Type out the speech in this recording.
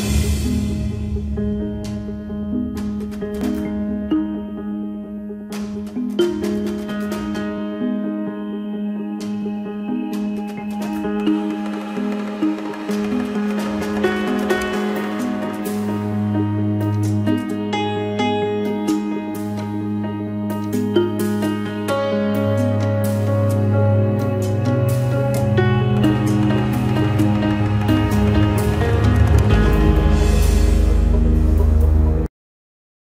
Bye.